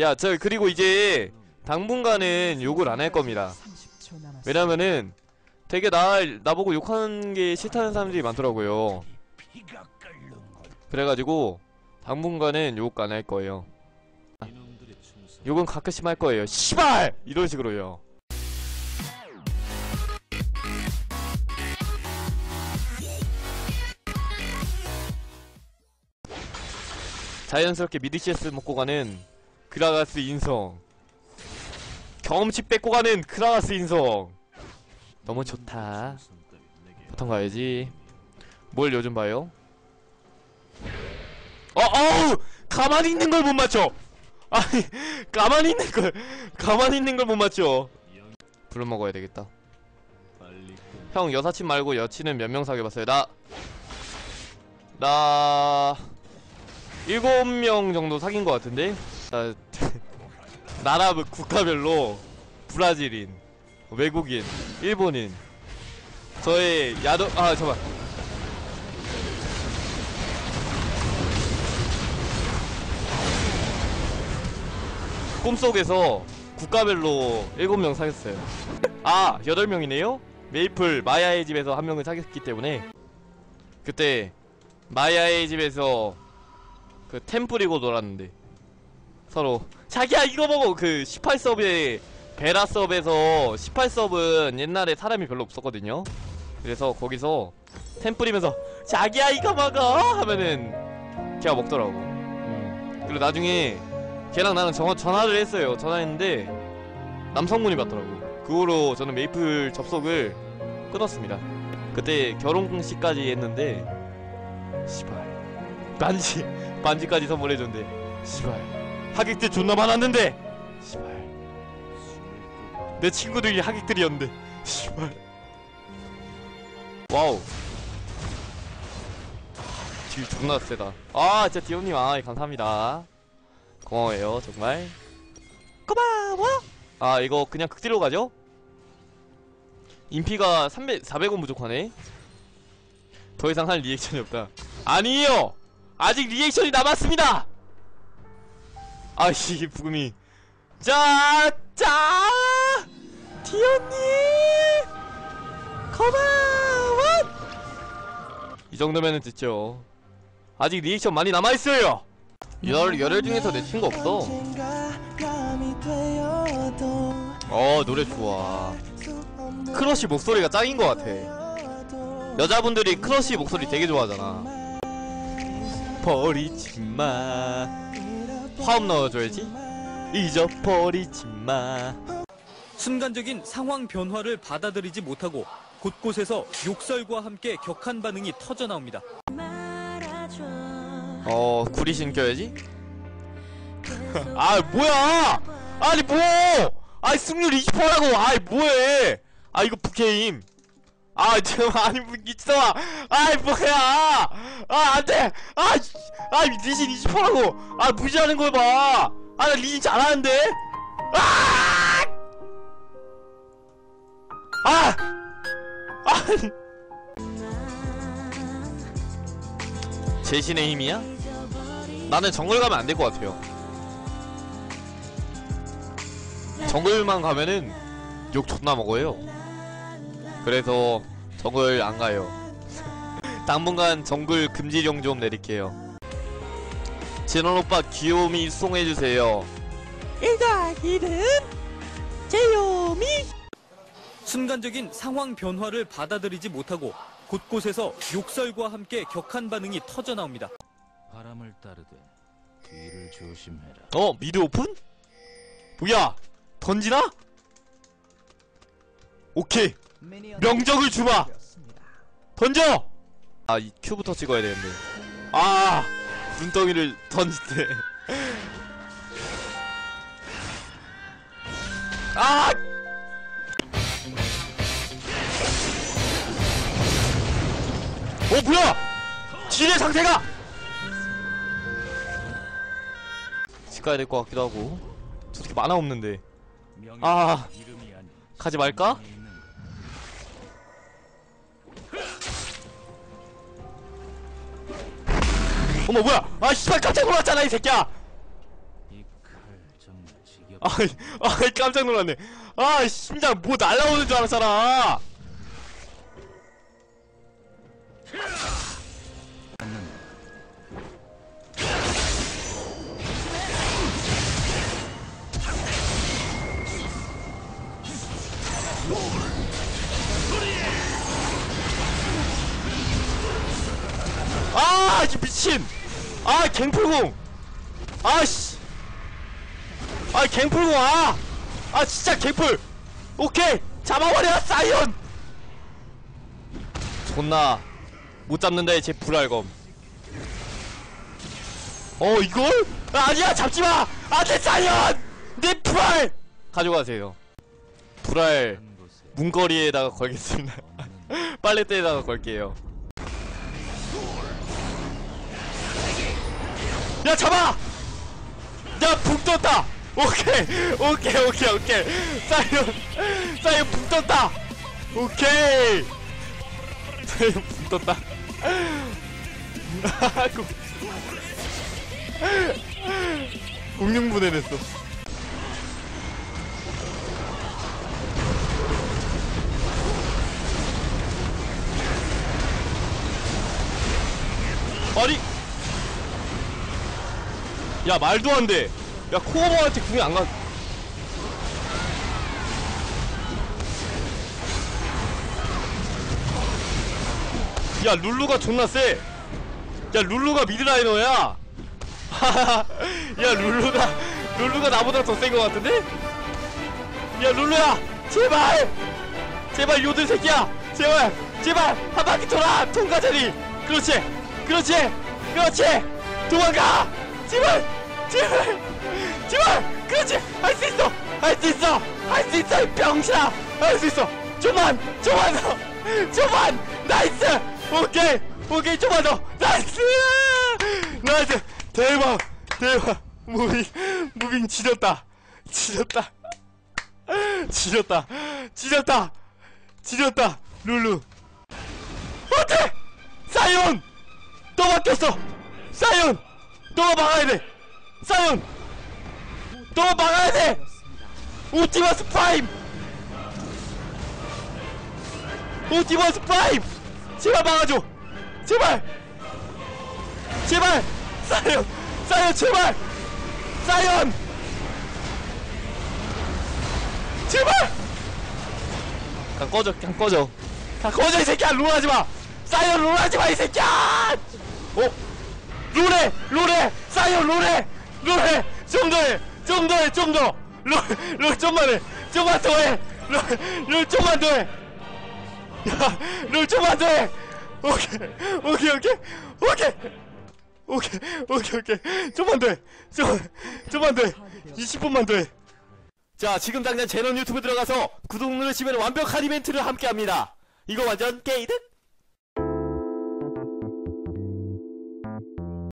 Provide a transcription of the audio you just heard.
야, 저 그리고 이제 당분간은 욕을 안 할 겁니다. 30초 남았습니다. 왜냐면은 되게 나 나보고 욕하는 게 싫다는 사람들이 많더라고요. 그래가지고 당분간은 욕 안 할 거예요. 욕은 가끔씩 할 거예요. 시발 이런 식으로요. 자연스럽게 mid CS 먹고 가는 그라가스 인성. 경험치 뺏고 가는 그라가스 인성. 너무 좋다. 보통 가야지. 뭘 요즘 봐요? 어, 어우! 가만히 있는 걸 못 맞춰! 아니, 가만히 있는 걸, 가만히 있는 걸 못 맞춰. 불러 먹어야 되겠다. 형, 여사친 말고 여친은 몇 명 사귀어봤어요? 나, 나, 일곱 명 정도 사귄 것 같은데? 나, 나라 국가별로 브라질인, 외국인, 일본인, 저의 야도 아 잠깐 꿈속에서 국가별로 7명 사귀었어요. 아 8명이네요? 메이플 마야의 집에서 한 명을 사귀었기 때문에. 그때 마야의 집에서 그 템 뿌리고 놀았는데 서로. 자기야 이거 먹어. 그 18서브에 베라 서브에서 18서브는 옛날에 사람이 별로 없었거든요. 그래서 거기서 템 뿌리면서 자기야 이거 먹어! 하면은 걔가 먹더라고. 음. 그리고 나중에 걔랑 나는 전화, 전화를 했어요. 전화했는데 남성분이 받더라고. 그 후로 저는 메이플 접속을 끊었습니다. 그때 결혼식까지 했는데 시발. 반지 반지까지 선물해줬는데 시발 하객들 존나 많았는데. 시발. 내 친구들이 하객들이었는데. 시발. 와우. deal 존나 세다. 아 진짜 디오님 아 감사합니다. 고마워요 정말. 고마워. 아 이거 그냥 극딜로 가죠? 인피가 300, 400원 부족하네. 더 이상 할 리액션이 없다. 아니에요! 아직 리액션이 남았습니다 아씨 부금이 자, 자, 디오님 고마워. 이 정도면은 듣죠. 아직 리액션 많이 남아 있어요. 열 열혈 중에서 내 친구 없어. 어 노래 좋아. 크러쉬 목소리가 짱인 것 같아. 여자분들이 크러쉬 목소리 되게 좋아하잖아. 버리지 마. 화음 넣어줘야지. 잊어버리지 마. 순간적인 상황 변화를 받아들이지 못하고 곳곳에서 욕설과 함께 격한 반응이 터져 나옵니다. 어 구리 신겨야지. 아 뭐야? 아니 뭐? 아니 승률 20%라고. 아이 뭐해? 아 이거 부게임. 아 지금 아니 미친아. 아이 뭐야? 아 안돼. 아, 씨. 아 리신 20%라고. 아 무시하는 걸 봐. 아나 리신 잘하는데. 아! 아! 아니. 제신의 힘이야? 나는 정글 가면 안 될 것 같아요. 정글만 가면은 욕 존나 먹어요. 그래서 정글 안 가요. 당분간 정글 금지령 좀 내릴게요. 진원 오빠 귀요미 송해주세요. 일다 이름 제요미 순간적인 상황 변화를 받아들이지 못하고 곳곳에서 욕설과 함께 격한 반응이 터져 나옵니다. 바람을 따르되 뒤를 조심해라. 어 미드 오픈? 뭐야 던지나? 오케이 명적을 주마 던져! 아 이 큐부터 찍어야 되는데 아 눈덩이를 던질 때 아! 어 뭐야! 지뢰 상태가! 집 가야 될 것 같기도 하고 저렇게 만화 없는데 아 가지 말까? 어머 뭐야? 아 씨발 깜짝 놀랐잖아 이 새끼야. 아이 아이 깜짝 놀랐네. 아 심장 뭐 날라오는 줄 알았잖아. 아, 이 미친! 아, 갱풀공! 아씨! 아, 갱풀공, 아! 아, 진짜 갱풀! 오케이! 잡아버려, 사이언! 존나, 못 잡는데, 제 불알검. 어, 이걸? 아, 아니야, 잡지마! 안 돼, 사이언! 내 불알! 가져가세요. 불알, 문거리에다가 걸겠습니다. 빨래대에다가 걸게요. 야 잡아! 야붕 떴다! 오케이 오케이 오케이 오케이 사이언 사이언 붕 떴다! 오케이 사이언 붕 떴다 아이고. 공룡 보내냈어 아니 야 말도 안돼. 야 코어버한테 궁이 안가. 야 룰루가 존나 쎄. 야 룰루가 미드라이너야. 야 룰루가 룰루가 나보다 더 센 것 같은데? 야 룰루야 제발! 제발 요들 새끼야. 제발 제발 한 바퀴 돌아. 통과자리 그렇지 그렇지 그렇지. 도망가. 제발 제발 제발 그렇지! 할 수 있어! 할 수 있어! 할 수 있어 이 병신아! 할 수 있어! 좀만 좀만 더! 좀만! nice! 오케이! 오케이 좀만 더! nice! nice! 대박! 대박! moving moving 지렸다! 지렸다! 지렸다! 지렸다! 지렸다! 룰루! 어때? 사이온! 또 바뀌었어! 사이온! 너가 막아야 돼 사이온 너가 막아야 돼! 옵티머스 프라임 옵티머스 프라임 제발 막아줘! 제발! 제발! 사이온 사이온 제발! 사이온 제발! 그냥 꺼져 그냥 꺼져. 그냥 꺼져 이 새끼야! 롤하지 마! 사이온 롤하지 마 이 새끼야! 어? 롤해! 롤해! 사이온 롤해 롤해 좀 더해 좀 더해 좀 더 롤 롤 좀만 해 좀만 더 해 롤 롤 좀만 더 해. 야 롤 좀만 더 해. 오케이 오케이 오케이 오케이. 오케이 오케이 오케이. 좀만 더해. 좀 좀만 더해. 20분만 더해. 자 지금 당장 제넌 유튜브 들어가서 구독 누르시면 완벽한 이벤트를 함께 합니다. 이거 완전 게이득